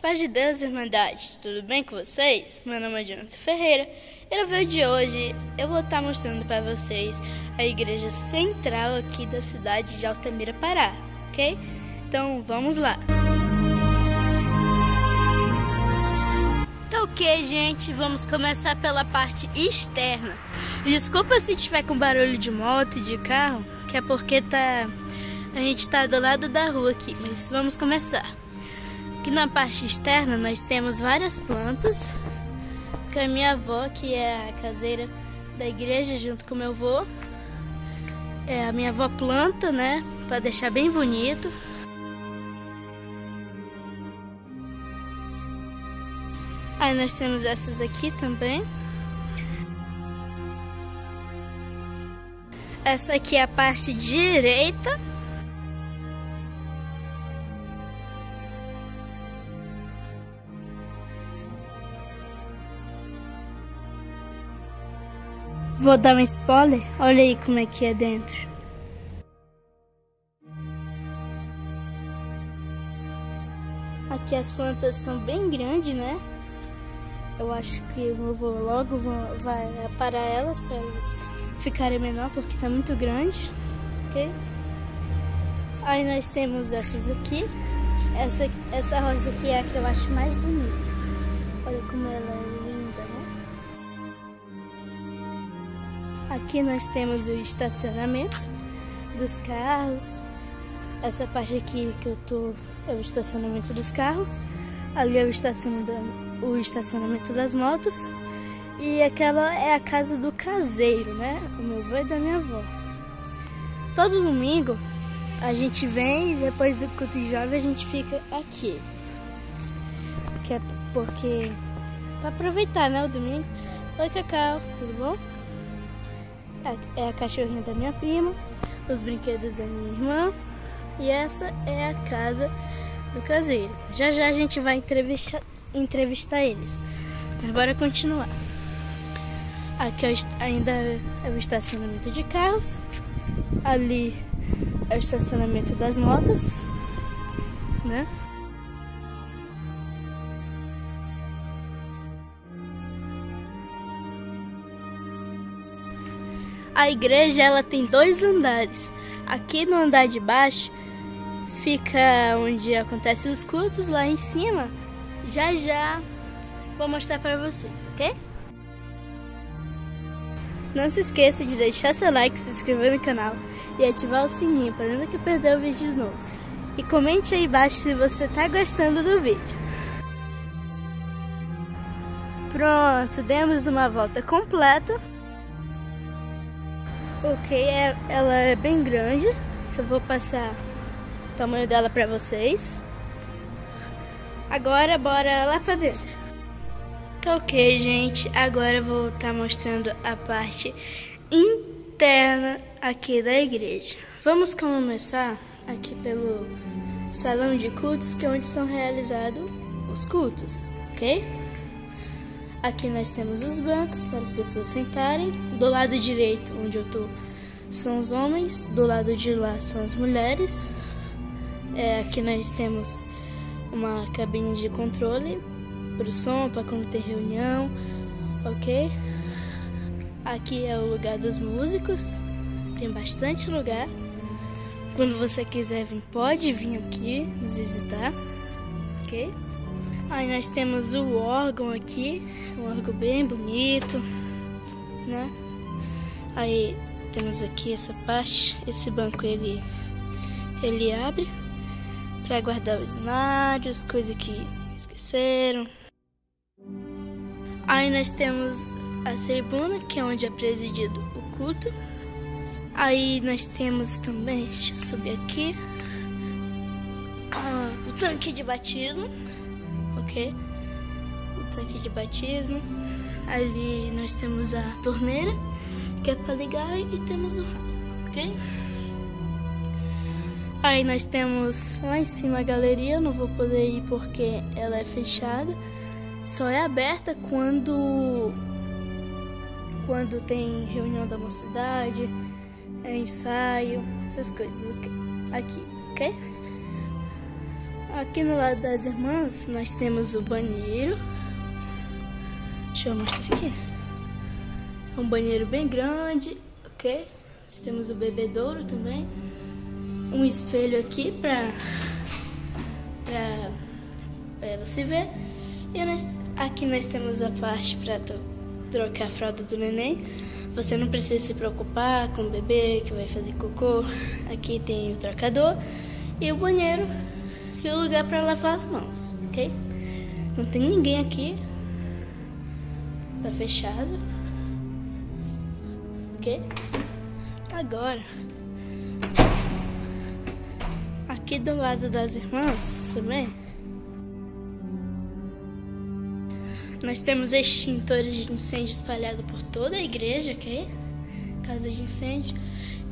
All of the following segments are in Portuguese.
paz de Deus, Irmandade, tudo bem com vocês? Meu nome é Jonathan Ferreira e no vídeo de hoje eu vou estar mostrando para vocês a igreja central aqui da cidade de Altamira, Pará, ok? Então vamos lá! Então ok, gente, vamos começar pela parte externa. Desculpa se tiver com barulho de moto e de carro, que é porque tá... a gente tá do lado da rua aqui, mas vamos começar. Aqui na parte externa nós temos várias plantas. Com a minha avó, que é a caseira da igreja, junto com meu avô. É, a minha avó planta, né? Para deixar bem bonito. Aí nós temos essas aqui também. Essa aqui é a parte direita. Vou dar um spoiler? Olha aí como é que é dentro. Aqui as plantas estão bem grandes, né? Eu acho que eu vou logo vai parar elas para elas ficarem menor porque está muito grande, ok? Aí nós temos essas aqui. Essa, essa rosa aqui é a que eu acho mais bonita. Olha como ela é Aqui nós temos o estacionamento dos carros. Essa parte aqui que eu tô é o estacionamento dos carros. Ali é o estacionamento, o estacionamento das motos. E aquela é a casa do caseiro, né? O meu avô e da minha avó. Todo domingo a gente vem e depois do culto jovem a gente fica aqui. Porque, é porque para aproveitar, né, o domingo. Oi, Cacau, tudo bom? É a cachorrinha da minha prima, os brinquedos da minha irmã e essa é a casa do caseiro. Já já a gente vai entrevistar, entrevistar eles. Mas bora continuar. Aqui é ainda é o estacionamento de carros. Ali é o estacionamento das motos, né? A igreja ela tem dois andares. Aqui no andar de baixo fica onde acontecem os cultos, lá em cima. Já já vou mostrar para vocês, ok? Não se esqueça de deixar seu like, se inscrever no canal e ativar o sininho para nunca perder o vídeo novo. E comente aí embaixo se você está gostando do vídeo. Pronto, demos uma volta completa. Ok, é, ela é bem grande. Eu vou passar o tamanho dela para vocês. Agora, bora lá para dentro. Tá ok, gente. Agora eu vou estar tá mostrando a parte interna aqui da igreja. Vamos começar aqui pelo salão de cultos, que é onde são realizados os cultos, ok? Aqui nós temos os bancos para as pessoas sentarem. Do lado direito, onde eu estou, são os homens. Do lado de lá são as mulheres. É, aqui nós temos uma cabine de controle para o som, para quando tem reunião, ok? Aqui é o lugar dos músicos. Tem bastante lugar. Quando você quiser vir, pode vir aqui nos visitar, ok? Aí nós temos o órgão aqui, um órgão bem bonito, né? Aí temos aqui essa parte, esse banco ele ele abre para guardar os cenários, coisas que esqueceram. Aí nós temos a tribuna, que é onde é presidido o culto. Aí nós temos também, deixa eu subir aqui, ah, o tanque de batismo ok? O tanque de batismo. Ali nós temos a torneira, que é para ligar, e temos o raio, ok? Aí nós temos lá em cima a galeria, não vou poder ir porque ela é fechada. Só é aberta quando quando tem reunião da mocidade, é ensaio, essas coisas aqui, ok? Aqui no lado das irmãs, nós temos o banheiro. Deixa eu mostrar aqui. É um banheiro bem grande, ok? Nós temos o bebedouro também. Um espelho aqui para para ela se ver. E nós, aqui nós temos a parte para trocar a fralda do neném. Você não precisa se preocupar com o bebê que vai fazer cocô. Aqui tem o trocador e o banheiro e o lugar para lavar as mãos, ok? Não tem ninguém aqui. Tá fechado. Ok? Agora, aqui do lado das irmãs, também, nós temos extintores de incêndio espalhados por toda a igreja, ok? Caso de incêndio.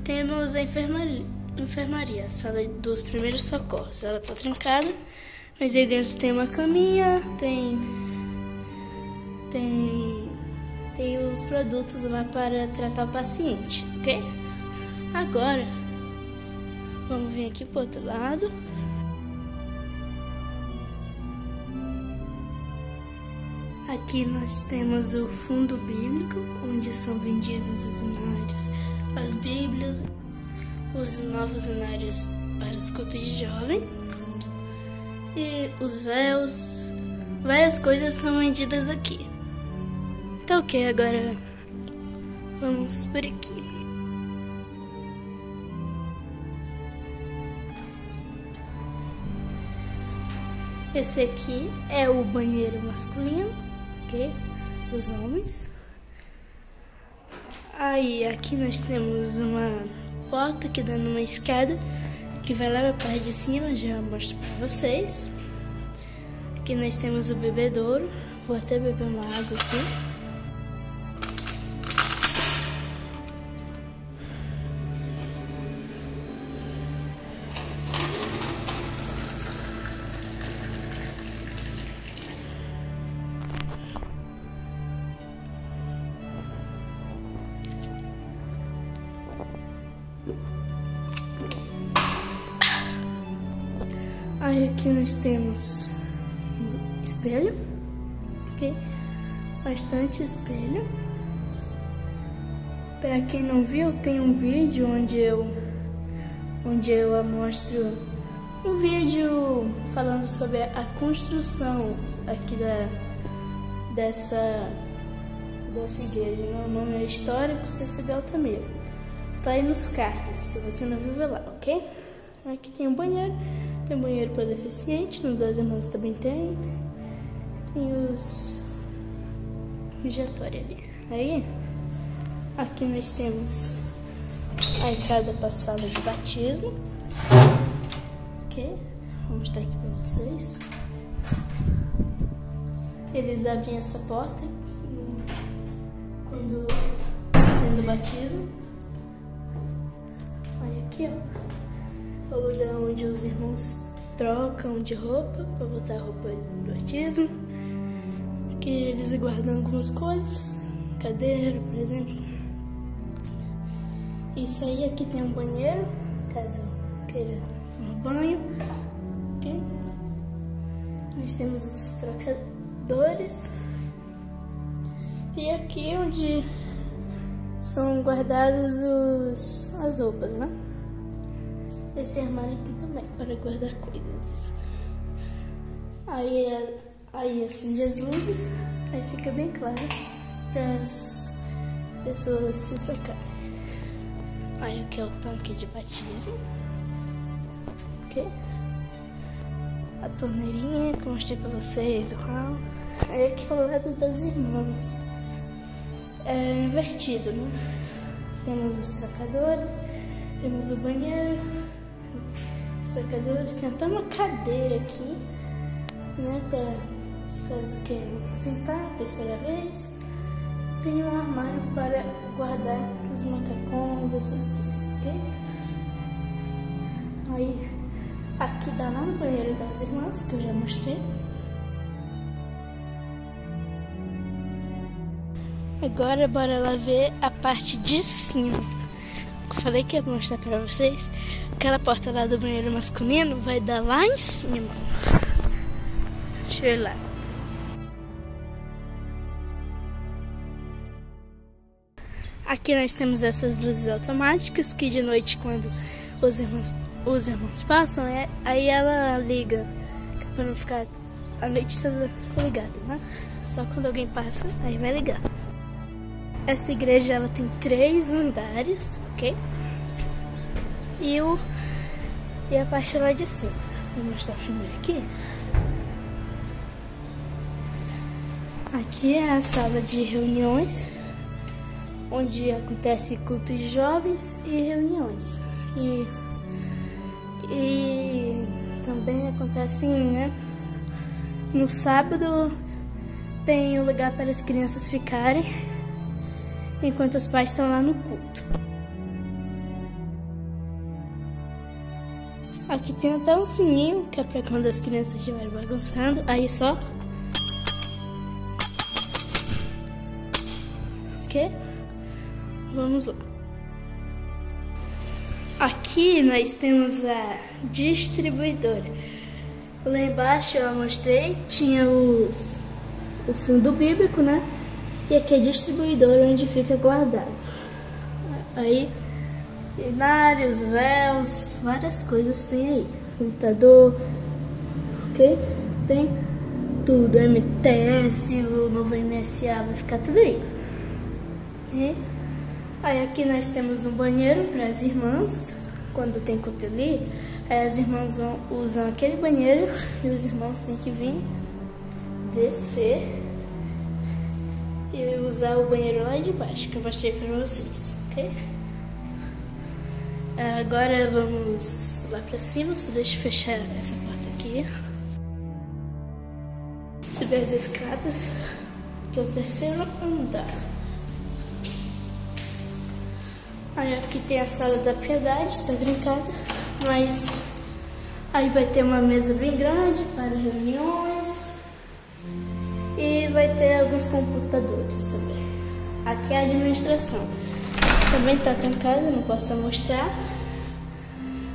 Temos a enfermaria enfermaria, sala dos primeiros socorros. Ela tá trancada, mas aí dentro tem uma caminha, tem tem tem os produtos lá para tratar o paciente, ok? Agora vamos vir aqui pro outro lado. Aqui nós temos o fundo bíblico, onde são vendidos os inários, as bíblias, os novos cenários para os cultos de jovem e os véus. Várias coisas são vendidas aqui. Tá ok, agora vamos por aqui. Esse aqui é o banheiro masculino, ok? Dos homens. Aí aqui nós temos uma porta que dá numa escada que vai lá para a parte de cima, já mostro para vocês. Aqui nós temos o bebedouro, vou até beber uma água aqui. Aqui nós temos um espelho, ok? Bastante espelho. Para quem não viu, tem um vídeo onde eu onde eu mostro um vídeo falando sobre a construção aqui da dessa dessa igreja. Meu nome é Histórico CCB Altamira. Tá aí nos cards, se você não viu, lá, ok? Aqui tem um banheiro, tem banheiro para deficiente, no das irmãs também tem. Tem os mijatórios ali. Aí, aqui nós temos a entrada para a sala de batismo. Ok? Vou mostrar aqui para vocês. Eles abrem essa porta quando tem o batismo aqui, ó. O lugar onde os irmãos trocam de roupa para botar roupa do batismo. Aqui eles guardam algumas coisas. Cadeira, por exemplo. Isso aí aqui tem um banheiro, caso queira um banho. Aqui. Nós temos os trocadores. E aqui onde são guardados os, as roupas, né? Esse armário aqui também para guardar coisas. Aí, aí acende as luzes, aí fica bem claro para as pessoas se trocarem. Aí aqui é o tanque de batismo. Ok? A torneirinha que eu mostrei pra vocês, o ralo. Aí aqui é o lado das irmãs. É invertido, né? Temos os trocadores, temos o banheiro, secadores. Tem até uma cadeira aqui, né? Pra caso queiram sentar, para a vez. Tem um armário para guardar os macacões, essas coisas, ok? Aí, aqui dá lá no banheiro das irmãs, que eu já mostrei. Agora bora lá ver a parte de cima. Eu falei que ia mostrar pra vocês aquela porta lá do banheiro masculino vai dar lá em cima. Deixa eu ir lá. Aqui nós temos essas luzes automáticas que de noite quando os irmãos, os irmãos passam, é, aí ela liga. Pra não ficar a noite toda ligada, né? Só quando alguém passa, aí vai ligar. Essa igreja ela tem três andares, ok? E, o, e a parte lá de cima. Vou mostrar primeiro aqui. Aqui é a sala de reuniões, onde acontece cultos jovens e reuniões. E, e também acontece, né? No sábado tem um lugar para as crianças ficarem enquanto os pais estão lá no culto. Aqui tem até um sininho que é para quando as crianças estiverem bagunçando, aí só. Ok? Vamos lá. Aqui nós temos a distribuidora. Lá embaixo eu mostrei, tinha os, o fundo bíblico, né? E aqui é distribuidor onde fica guardado. Aí, binários, véus, várias coisas tem aí. Computador, ok? Tem tudo, MTS, o novo MSA, vai ficar tudo aí. E aí aqui nós temos um banheiro para as irmãs, quando tem ali, aí as irmãs vão, usam aquele banheiro e os irmãos têm que vir descer e usar o banheiro lá de baixo, que eu mostrei pra vocês, ok? Agora vamos lá pra cima, só deixa eu fechar essa porta aqui. Subir as escadas, que é o terceiro andar. Aí aqui tem a sala da piedade, tá trancada, mas aí vai ter uma mesa bem grande para reuniões. E vai ter alguns computadores também. Aqui é a administração. Também está trancada, não posso mostrar.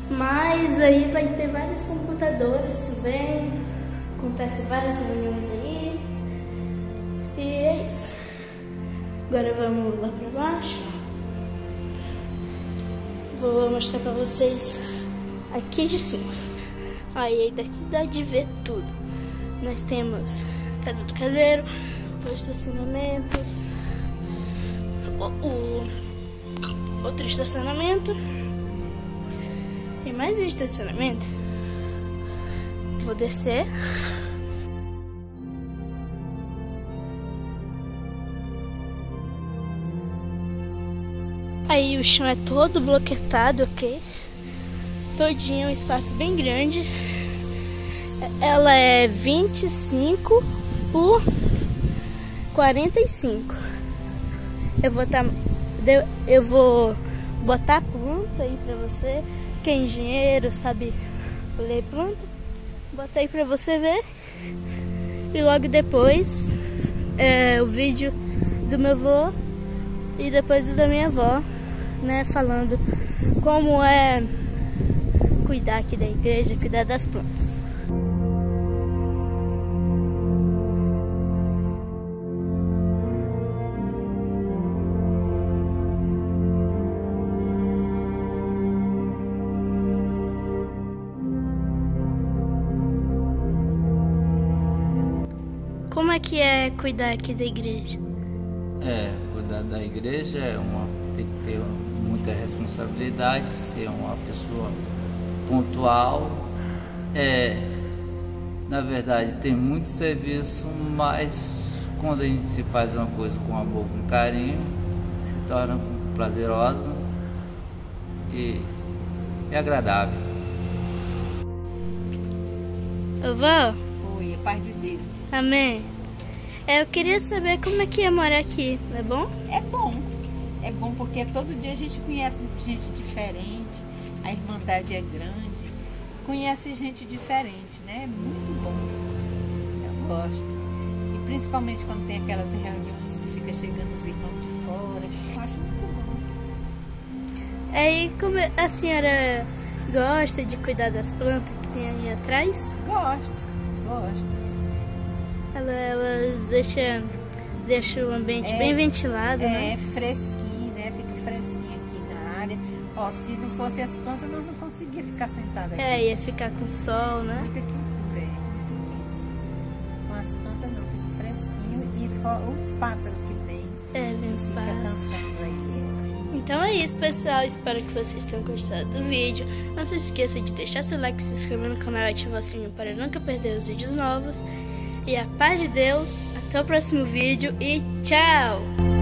Mas aí vai ter vários computadores também. Acontece várias reuniões aí. E é isso. Agora vamos lá para baixo. Vou mostrar para vocês aqui de cima. Aí daqui dá de ver tudo. Nós temos casa do caseiro, o estacionamento, o, o outro estacionamento e mais um estacionamento. Vou descer. Aí o chão é todo bloquetado, ok? Todinho, um espaço bem grande. Ela é 25 por 45. Eu vou tá, eu vou botar planta aí pra você, que é engenheiro, sabe ler planta. Bota aí pra você ver. E logo depois é, o vídeo do meu avô e depois o da minha avó, né, falando como é cuidar aqui da igreja, cuidar das plantas. Como é que é cuidar aqui da igreja? É, cuidar da igreja é uma, tem que ter muita responsabilidade, ser uma pessoa pontual. É, na verdade, tem muito serviço, mas quando a gente se faz uma coisa com amor, com carinho, se torna prazerosa e é agradável. Vovó? Paz de Deus. Amém. É, eu queria saber como é que é morar aqui, é bom? É bom. É bom porque todo dia a gente conhece gente diferente, a irmandade é grande, conhece gente diferente, né? É muito bom. Eu gosto. E principalmente quando tem aquelas reuniões que fica chegando os irmãos de fora. Eu acho muito bom. Aí como a senhora Gosta de cuidar das plantas que tem aí atrás? Gosto, gosto. Ela, ela deixa, deixa o ambiente É, bem ventilado, É né? fresquinho, né? Fica fresquinho aqui na área. Ó, se não fosse as plantas, nós não conseguíamos ficar sentados aqui. É, ia ficar com sol, né? Muita quentura, é, muito quente. Com as plantas não, fica fresquinho. E os pássaros que vêm, É, vem os pássaros. Então é isso, pessoal. Espero que vocês tenham gostado do vídeo. Não se esqueça de deixar seu like, se inscrever no canal e ativar o sininho para nunca perder os vídeos novos. E a paz de Deus. Até o próximo vídeo e tchau!